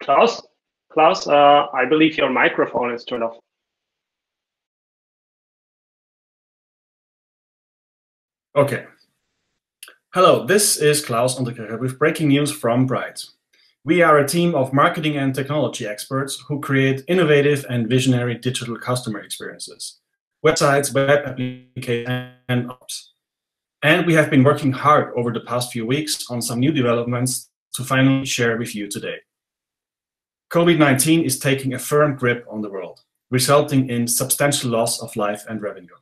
Klaus, Klaus, uh, I believe your microphone is turned off. Okay. Hello, this is Klaus Unterkircher with breaking news from Bright. We are a team of marketing and technology experts who create innovative and visionary digital customer experiences, websites, web applications, and apps. And we have been working hard over the past few weeks on some new developments to finally share with you today. COVID-19 is taking a firm grip on the world, resulting in substantial loss of life and revenue.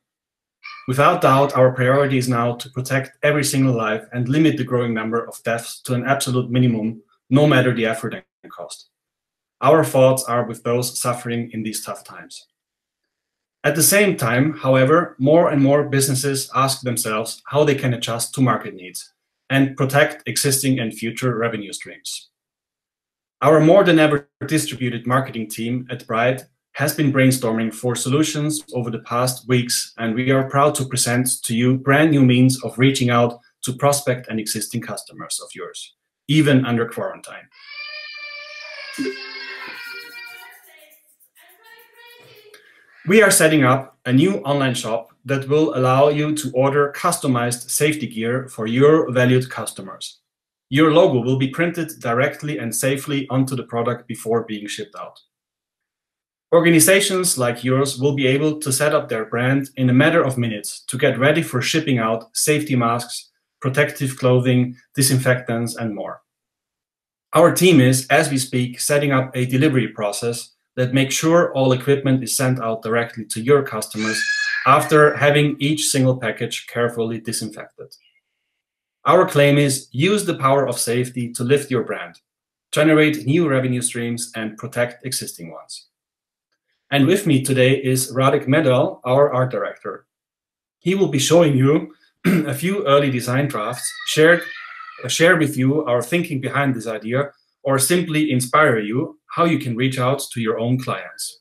Without doubt, our priority is now to protect every single life and limit the growing number of deaths to an absolute minimum, no matter the effort and cost. Our thoughts are with those suffering in these tough times. At the same time, however, more and more businesses ask themselves how they can adjust to market needs and protect existing and future revenue streams. Our more than ever distributed marketing team at Bright has been brainstorming for solutions over the past weeks, and we are proud to present to you brand new means of reaching out to prospect and existing customers of yours, even under quarantine. We are setting up a new online shop that will allow you to order customized safety gear for your valued customers. Your logo will be printed directly and safely onto the product before being shipped out. Organizations like yours will be able to set up their brand in a matter of minutes to get ready for shipping out safety masks, protective clothing, disinfectants, and more. Our team is, as we speak, setting up a delivery process that makes sure all equipment is sent out directly to your customers after having each single package carefully disinfected. Our claim is use the power of safety to lift your brand, generate new revenue streams, and protect existing ones. And with me today is Radek Medal, our art director. He will be showing you a few early design drafts, shared, uh, share with you our thinking behind this idea, or simply inspire you how you can reach out to your own clients.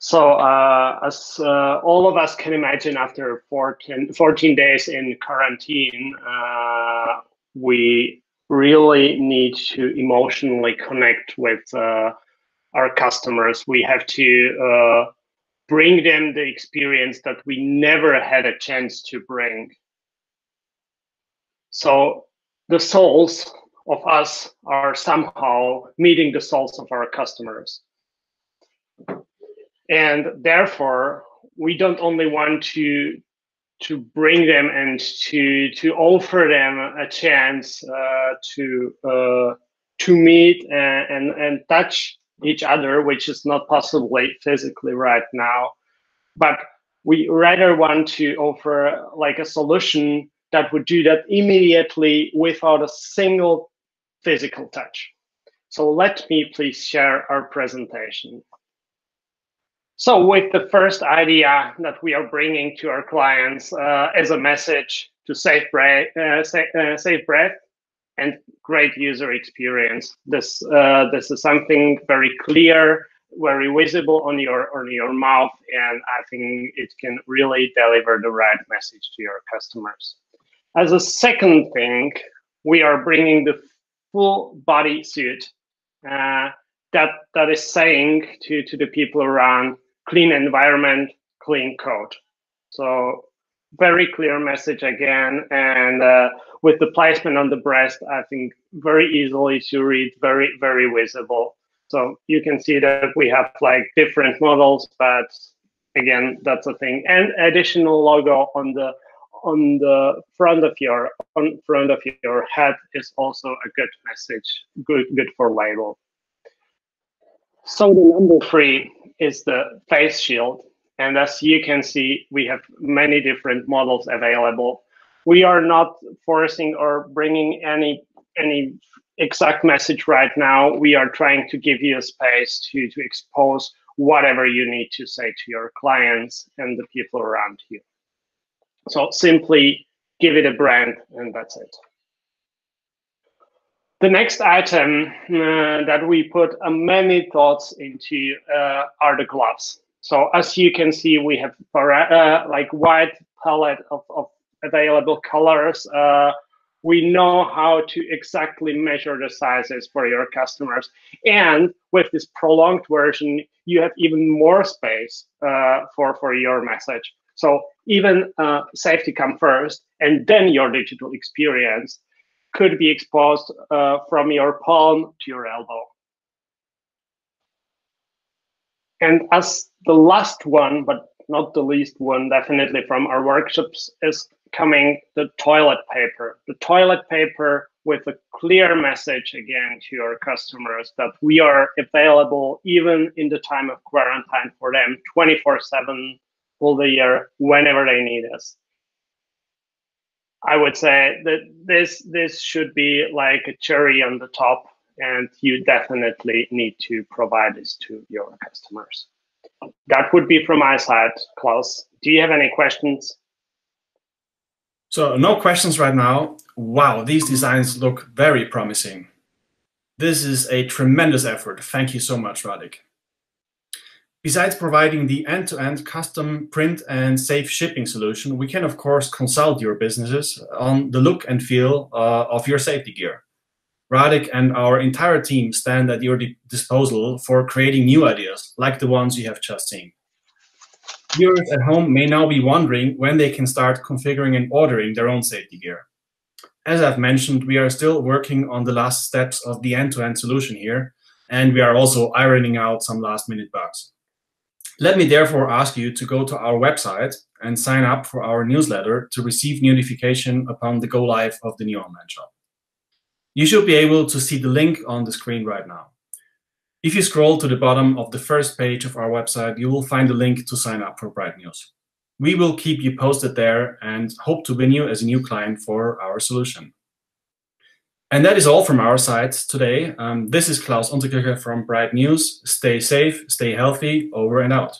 So, uh, as uh, all of us can imagine, after 14, 14 days in quarantine, uh, we really need to emotionally connect with uh, our customers. We have to uh, bring them the experience that we never had a chance to bring. So, the souls of us are somehow meeting the souls of our customers and therefore we don't only want to to bring them and to to offer them a chance uh, to uh, to meet and, and, and touch each other, which is not possible physically right now. But we rather want to offer like a solution that would do that immediately without a single physical touch. So let me please share our presentation. So with the first idea that we are bringing to our clients uh, as a message to save breath, uh, save, uh, save breath and great user experience. This uh, this is something very clear, very visible on your on your mouth, and I think it can really deliver the right message to your customers. As a second thing, we are bringing the full body suit uh, that that is saying to to the people around clean environment, clean code. So very clear message again. And uh, with the placement on the breast, I think very easily to read, very, very visible. So you can see that we have like different models, but again, that's a thing. And additional logo on the on the front of your on front of your head is also a good message, good good for label. So the number three is the face shield. And as you can see, we have many different models available. We are not forcing or bringing any any exact message right now. We are trying to give you a space to, to expose whatever you need to say to your clients and the people around you. So simply give it a brand, and that's it. The next item uh, that we put uh, many thoughts into uh, are the gloves. So as you can see, we have uh, like wide palette of, of available colors. Uh, we know how to exactly measure the sizes for your customers. And with this prolonged version, you have even more space uh, for, for your message. So even uh, safety come first, and then your digital experience could be exposed uh, from your palm to your elbow. And as the last one, but not the least one, definitely from our workshops, is coming the toilet paper. The toilet paper with a clear message again to your customers that we are available even in the time of quarantine for them 24 7 all the year whenever they need us. I would say that this this should be like a cherry on the top, and you definitely need to provide this to your customers. That would be from my side, Klaus. Do you have any questions? So no questions right now. Wow, these designs look very promising. This is a tremendous effort. Thank you so much, Radek. Besides providing the end-to-end -end custom print and safe shipping solution, we can of course consult your businesses on the look and feel uh, of your safety gear. Radek and our entire team stand at your disposal for creating new ideas like the ones you have just seen. Viewers at home may now be wondering when they can start configuring and ordering their own safety gear. As I've mentioned, we are still working on the last steps of the end-to-end -end solution here, and we are also ironing out some last-minute bugs. Let me therefore ask you to go to our website and sign up for our newsletter to receive notification upon the go live of the new online shop. You should be able to see the link on the screen right now. If you scroll to the bottom of the first page of our website, you will find a link to sign up for Bright News. We will keep you posted there and hope to win you as a new client for our solution. And that is all from our side today. Um, this is Klaus Unterkircher from Bright News. Stay safe, stay healthy, over and out.